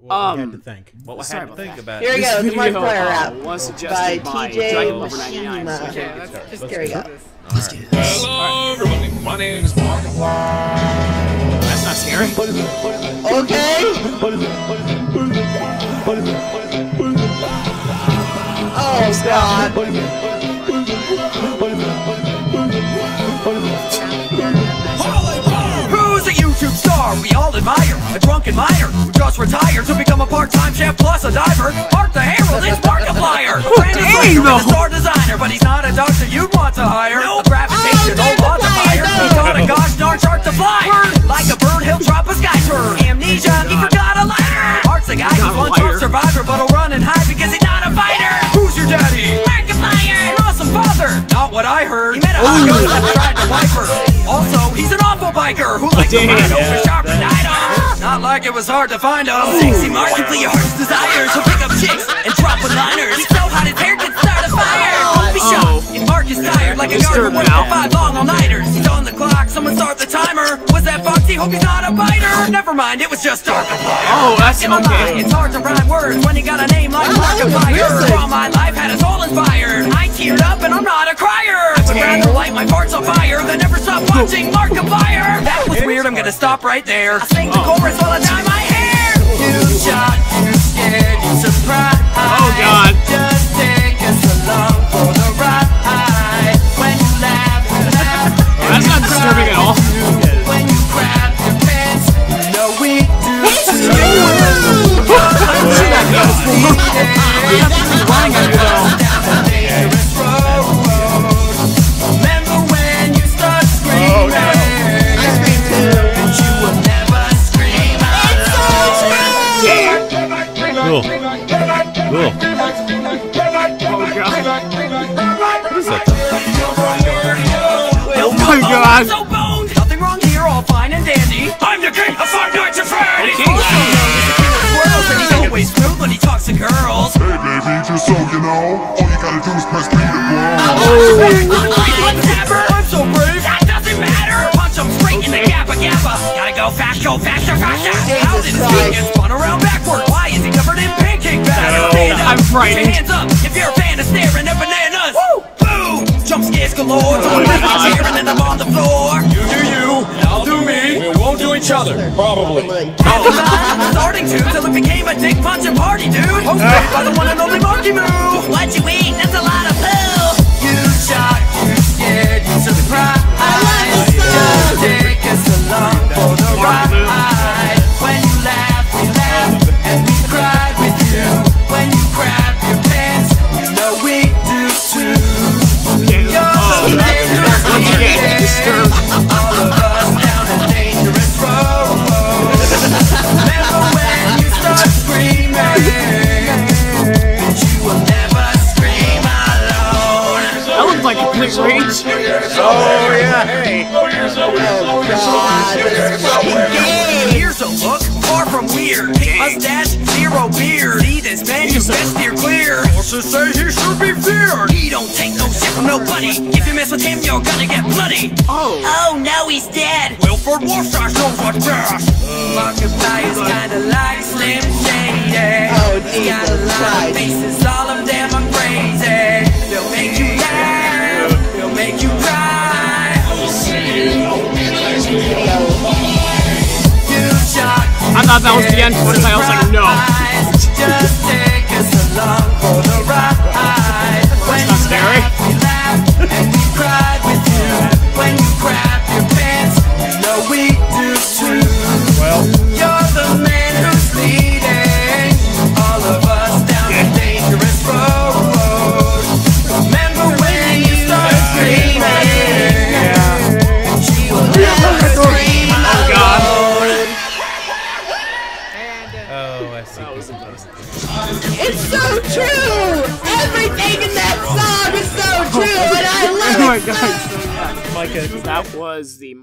What we Um, had to think. What Sorry I had to about think that. about Here we This go. The video, Markiplier uh, rap was by suggested by TJ Dragon Lover 99. Machima. Okay, let's let's just Here we go. Hello, everybody. My name is Markiplier. That's not scary. Okay. Oh God. Who's a YouTube star we all admire? A drunken miner who just retired to become a part-time chef plus a diver. Mark the Herald is Markiplier. Brendan Hey, Fraser is a star designer, but he's not a doctor you'd want to hire. A gravitation Not what I heard. He met a hot girl and tried to wipe her. Also, he's an awful biker who likes to Damn. ride over sharp and item. Not like it was hard to find him. Sexy Mark play your heart's desires. He'll pick up chicks and drop one-liners. He's so hot his hair can start a fire. Don't be shocked if Mark is tired like a Disturbed gardener working now. for five long all-nighters. He's on the clock. Someone start the timer. Was that Foxy? Hope he's not a biter. Never mind, it was just Darkiplier. Oh, that's In my okay. mind, it's hard to rhyme words when you got a name like Markiplier. All my life had us all inspired. Not a crier. I would rather light my farts on fire than ever stop watching Markiplier. That was weird, I'm gonna stop right there. I sing the uh-huh. chorus while I Cool. Cool. What is that? Oh my god. So boned! Nothing wrong here, all fine and dandy. I'm the king of Five Nights at Freddy's! King. Also known as the king of squirrels, and he's always smooth when he talks to girls. Hey baby, just so you know, all you gotta do is press B to grow. Whatever, I'm so brave, that doesn't matter. Punch him straight in the gappa gappa. Gotta go fast, go faster, faster. How did his feet get spun around backward? Frightened. Hands up if you're a fan of staring at bananas. Woo! Boo! Jump scares galore. Someone my make a God. chair and then I'm on the floor. You do you, and I'll do me. We won't do each other, probably. Starting to till it became a dick punching party, dude. Hosted by the one and only Monkey Moo. What you eat? That's a lot of poo. That looked like complete rage. Oh yeah. Hey. Here's a look far from weird. Mustache, zero beard. See this man, you best steer clear. Horses say he should be feared. He don't take no shit from nobody. If you mess with him, you're gonna get bloody. Oh. Oh no, he's dead. Wilford Warfstache knows what's best. Markiplier's kinda like Slim Shady. Oh, He's got a Jesus lot of Christ. Thought that was the end for it. I was like, no. Just take us along for the ride. When not you scary. laugh, we laugh, and we cry with you. When you grab your pants, you know we do too. Well. You're the man It's so true! Everything in that song is so true, and I oh love Oh my it so god. Micah. That was the